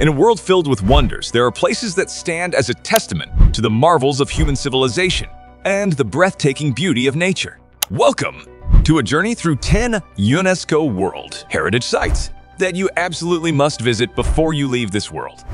In a world filled with wonders, there are places that stand as a testament to the marvels of human civilization and the breathtaking beauty of nature. Welcome to a journey through 10 UNESCO World Heritage Sites that you absolutely must visit before you leave this world.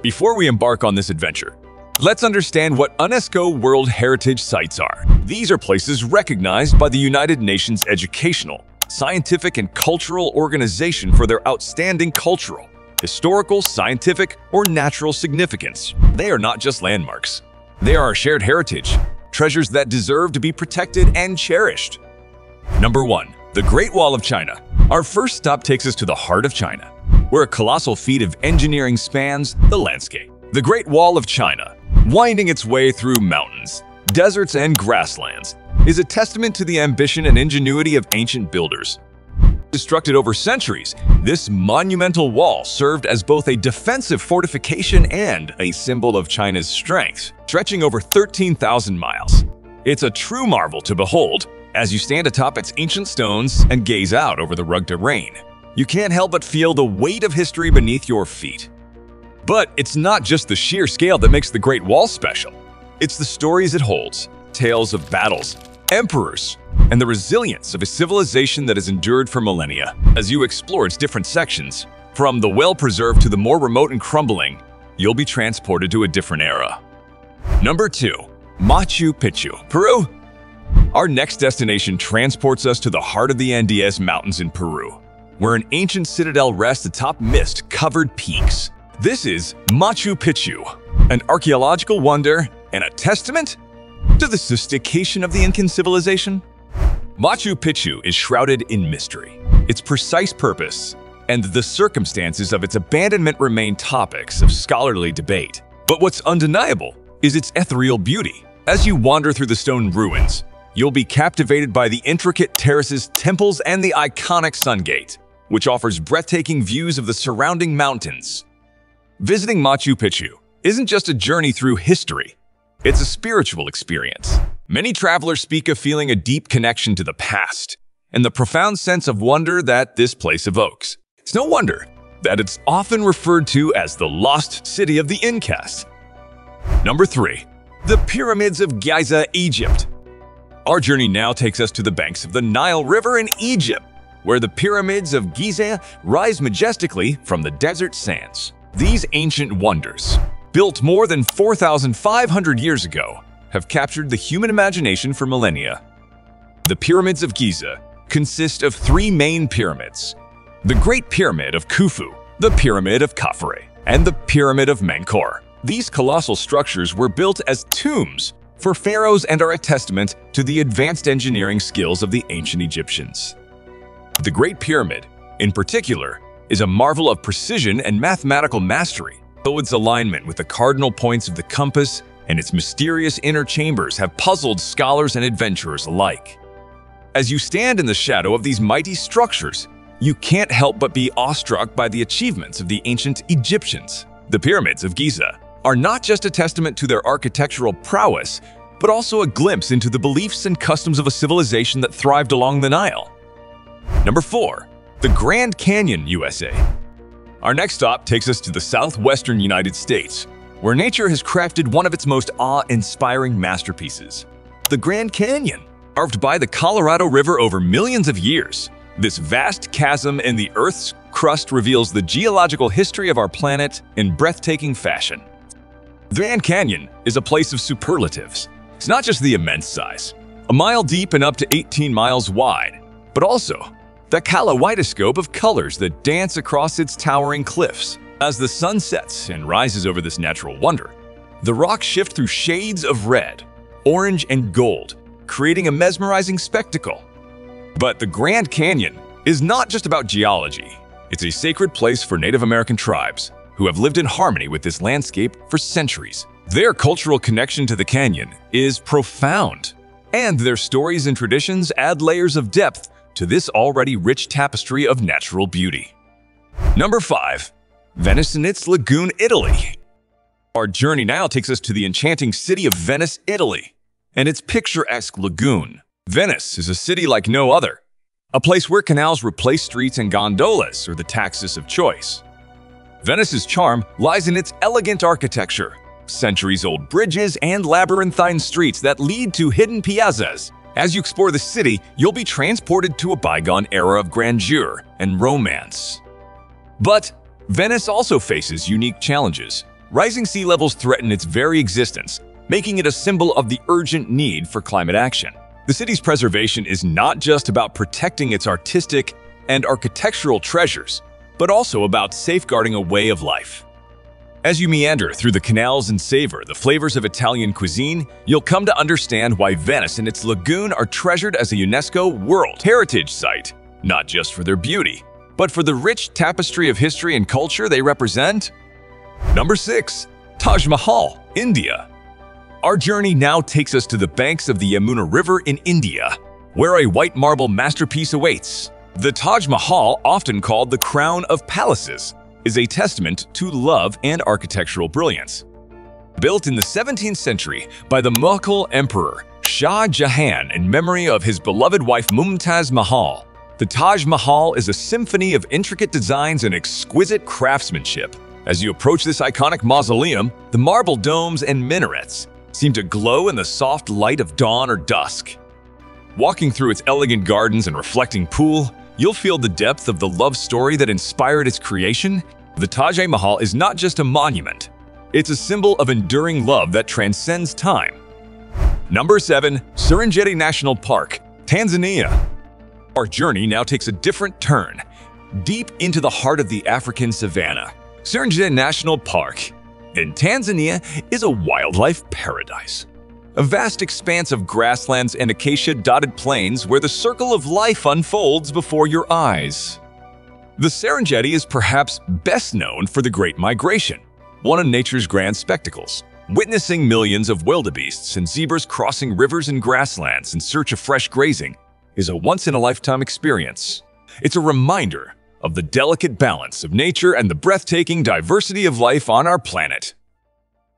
Before we embark on this adventure, let's understand what UNESCO World Heritage Sites are. These are places recognized by the United Nations Educational, Scientific and Cultural Organization for their outstanding cultural, historical, scientific, or natural significance. They are not just landmarks. They are our shared heritage, treasures that deserve to be protected and cherished. Number 1. The Great Wall of China. Our first stop takes us to the heart of China, where a colossal feat of engineering spans the landscape. The Great Wall of China, winding its way through mountains, deserts, and grasslands, is a testament to the ambition and ingenuity of ancient builders. Constructed over centuries, this monumental wall served as both a defensive fortification and a symbol of China's strength, stretching over 13,000 miles. It's a true marvel to behold as you stand atop its ancient stones and gaze out over the rugged terrain. You can't help but feel the weight of history beneath your feet. But it's not just the sheer scale that makes the Great Wall special. It's the stories it holds, tales of battles, emperors, and the resilience of a civilization that has endured for millennia. As you explore its different sections, from the well-preserved to the more remote and crumbling, you'll be transported to a different era. Number 2. Machu Picchu, Peru. Our next destination transports us to the heart of the Andes Mountains in Peru, where an ancient citadel rests atop mist-covered peaks. This is Machu Picchu, an archaeological wonder and a testament to the sophistication of the Incan civilization? Machu Picchu is shrouded in mystery. Its precise purpose and the circumstances of its abandonment remain topics of scholarly debate. But what's undeniable is its ethereal beauty. As you wander through the stone ruins, you'll be captivated by the intricate terraces, temples, and the iconic Sun Gate, which offers breathtaking views of the surrounding mountains. Visiting Machu Picchu isn't just a journey through history, it's a spiritual experience. Many travelers speak of feeling a deep connection to the past and the profound sense of wonder that this place evokes. It's no wonder that it's often referred to as the lost city of the Incas. Number 3. The Pyramids of Giza, Egypt. Our journey now takes us to the banks of the Nile River in Egypt, where the pyramids of Giza rise majestically from the desert sands. These ancient wonders built more than 4,500 years ago, have captured the human imagination for millennia. The Pyramids of Giza consist of three main pyramids. The Great Pyramid of Khufu, the Pyramid of Khafre, and the Pyramid of Menkaure. These colossal structures were built as tombs for pharaohs and are a testament to the advanced engineering skills of the ancient Egyptians. The Great Pyramid, in particular, is a marvel of precision and mathematical mastery Though its alignment with the cardinal points of the compass and its mysterious inner chambers have puzzled scholars and adventurers alike. As you stand in the shadow of these mighty structures, you can't help but be awestruck by the achievements of the ancient Egyptians. The pyramids of Giza are not just a testament to their architectural prowess, but also a glimpse into the beliefs and customs of a civilization that thrived along the Nile. Number 4. The Grand Canyon, USA our next stop takes us to the southwestern United States, where nature has crafted one of its most awe-inspiring masterpieces, the Grand Canyon. Carved by the Colorado River over millions of years, this vast chasm in the Earth's crust reveals the geological history of our planet in breathtaking fashion. The Grand Canyon is a place of superlatives. It's not just the immense size, a mile deep and up to 18 miles wide, but also the kaleidoscope of colors that dance across its towering cliffs. As the sun sets and rises over this natural wonder, the rocks shift through shades of red, orange, and gold, creating a mesmerizing spectacle. But the Grand Canyon is not just about geology. It's a sacred place for Native American tribes who have lived in harmony with this landscape for centuries. Their cultural connection to the canyon is profound, and their stories and traditions add layers of depth to this already rich tapestry of natural beauty. Number 5. Venice and its Lagoon, Italy. Our journey now takes us to the enchanting city of Venice, Italy, and its picturesque lagoon. Venice is a city like no other, a place where canals replace streets and gondolas are the taxis of choice. Venice's charm lies in its elegant architecture, centuries-old bridges, and labyrinthine streets that lead to hidden piazzas. As you explore the city, you'll be transported to a bygone era of grandeur and romance. But Venice also faces unique challenges. Rising sea levels threaten its very existence, making it a symbol of the urgent need for climate action. The city's preservation is not just about protecting its artistic and architectural treasures, but also about safeguarding a way of life. As you meander through the canals and savor the flavors of Italian cuisine, you'll come to understand why Venice and its lagoon are treasured as a UNESCO World Heritage Site, not just for their beauty, but for the rich tapestry of history and culture they represent. Number 6. Taj Mahal, India. Our journey now takes us to the banks of the Yamuna River in India, where a white marble masterpiece awaits. The Taj Mahal, often called the Crown of Palaces, is a testament to love and architectural brilliance. Built in the 17th century by the Mughal Emperor Shah Jahan in memory of his beloved wife Mumtaz Mahal, the Taj Mahal is a symphony of intricate designs and exquisite craftsmanship. As you approach this iconic mausoleum, the marble domes and minarets seem to glow in the soft light of dawn or dusk. Walking through its elegant gardens and reflecting pool, you'll feel the depth of the love story that inspired its creation. The Taj Mahal is not just a monument, it's a symbol of enduring love that transcends time. Number 7. Serengeti National Park, Tanzania. Our journey now takes a different turn, deep into the heart of the African savanna. Serengeti National Park in Tanzania is a wildlife paradise a vast expanse of grasslands and acacia-dotted plains where the circle of life unfolds before your eyes. The Serengeti is perhaps best known for the Great Migration, one of nature's grand spectacles. Witnessing millions of wildebeests and zebras crossing rivers and grasslands in search of fresh grazing is a once-in-a-lifetime experience. It's a reminder of the delicate balance of nature and the breathtaking diversity of life on our planet.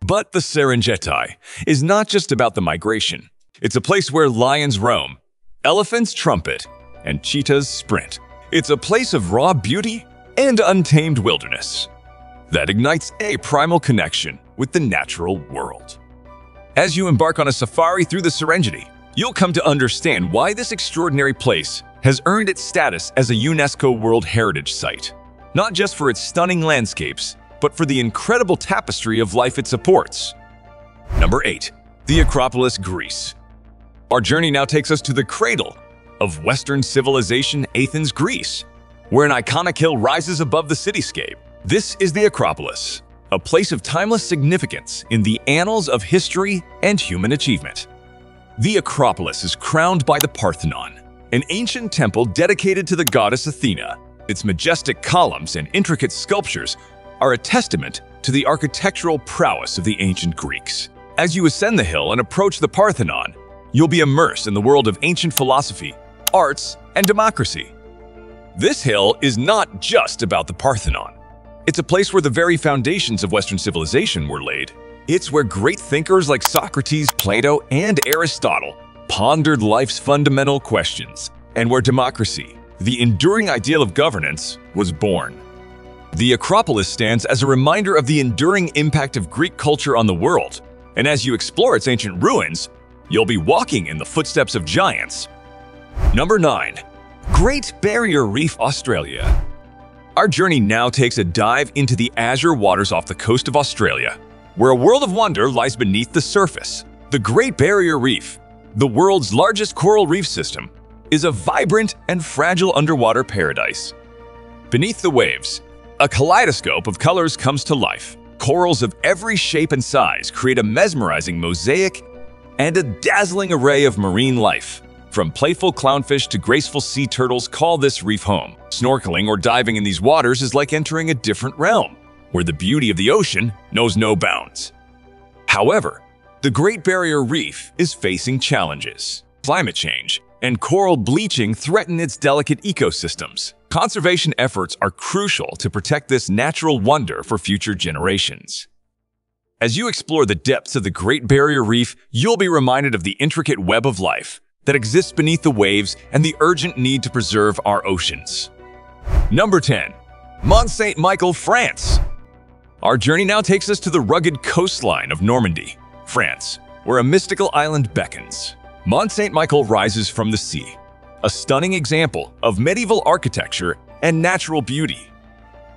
But the Serengeti is not just about the migration. It's a place where lions roam, elephants trumpet, and cheetahs sprint. It's a place of raw beauty and untamed wilderness that ignites a primal connection with the natural world. As you embark on a safari through the Serengeti, you'll come to understand why this extraordinary place has earned its status as a UNESCO World Heritage Site, not just for its stunning landscapes, but for the incredible tapestry of life it supports. Number 8. The Acropolis, Greece. Our journey now takes us to the cradle of Western civilization, Athens, Greece, where an iconic hill rises above the cityscape. This is the Acropolis, a place of timeless significance in the annals of history and human achievement. The Acropolis is crowned by the Parthenon, an ancient temple dedicated to the goddess Athena. Its majestic columns and intricate sculptures are a testament to the architectural prowess of the ancient Greeks. As you ascend the hill and approach the Parthenon, you'll be immersed in the world of ancient philosophy, arts, and democracy. This hill is not just about the Parthenon. It's a place where the very foundations of Western civilization were laid. It's where great thinkers like Socrates, Plato, and Aristotle pondered life's fundamental questions, and where democracy, the enduring ideal of governance, was born. The Acropolis stands as a reminder of the enduring impact of Greek culture on the world, and as you explore its ancient ruins, you'll be walking in the footsteps of giants. Number 9. Great Barrier Reef, Australia Our journey now takes a dive into the azure waters off the coast of Australia, where a world of wonder lies beneath the surface. The Great Barrier Reef, the world's largest coral reef system, is a vibrant and fragile underwater paradise. Beneath the waves, a kaleidoscope of colors comes to life. Corals of every shape and size create a mesmerizing mosaic and a dazzling array of marine life. From playful clownfish to graceful sea turtles call this reef home. Snorkeling or diving in these waters is like entering a different realm, where the beauty of the ocean knows no bounds. However, the Great Barrier Reef is facing challenges. Climate change and coral bleaching threaten its delicate ecosystems. Conservation efforts are crucial to protect this natural wonder for future generations. As you explore the depths of the Great Barrier Reef, you'll be reminded of the intricate web of life that exists beneath the waves and the urgent need to preserve our oceans. Number 10. Mont Saint-Michel, France Our journey now takes us to the rugged coastline of Normandy, France, where a mystical island beckons. Mont Saint-Michel rises from the sea, a stunning example of medieval architecture and natural beauty.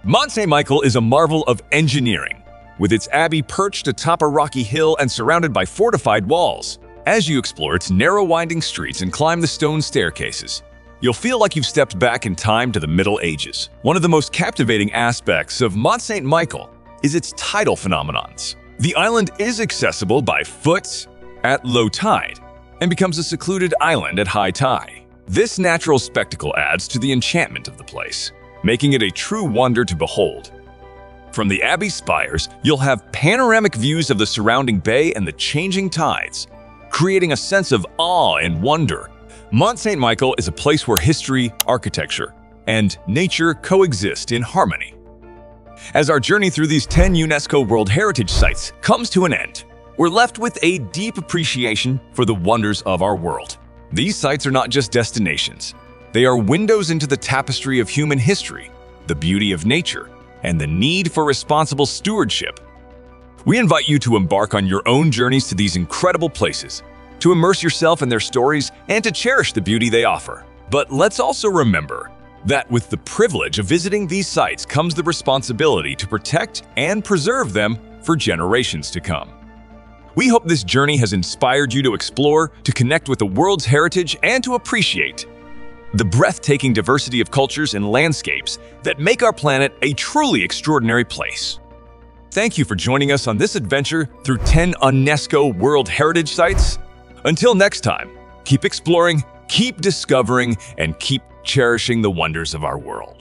Mont Saint-Michel is a marvel of engineering, with its abbey perched atop a rocky hill and surrounded by fortified walls. As you explore its narrow winding streets and climb the stone staircases, you'll feel like you've stepped back in time to the Middle Ages. One of the most captivating aspects of Mont Saint-Michel is its tidal phenomenons. The island is accessible by foot at low tide and becomes a secluded island at high tide. This natural spectacle adds to the enchantment of the place, making it a true wonder to behold. From the Abbey spires, you'll have panoramic views of the surrounding bay and the changing tides, creating a sense of awe and wonder. Mont Saint-Michel is a place where history, architecture, and nature coexist in harmony. As our journey through these 10 UNESCO World Heritage Sites comes to an end, we're left with a deep appreciation for the wonders of our world. These sites are not just destinations. They are windows into the tapestry of human history, the beauty of nature, and the need for responsible stewardship. We invite you to embark on your own journeys to these incredible places, to immerse yourself in their stories, and to cherish the beauty they offer. But let's also remember that with the privilege of visiting these sites comes the responsibility to protect and preserve them for generations to come. We hope this journey has inspired you to explore, to connect with the world's heritage, and to appreciate the breathtaking diversity of cultures and landscapes that make our planet a truly extraordinary place. Thank you for joining us on this adventure through 10 UNESCO World Heritage Sites. Until next time, keep exploring, keep discovering, and keep cherishing the wonders of our world.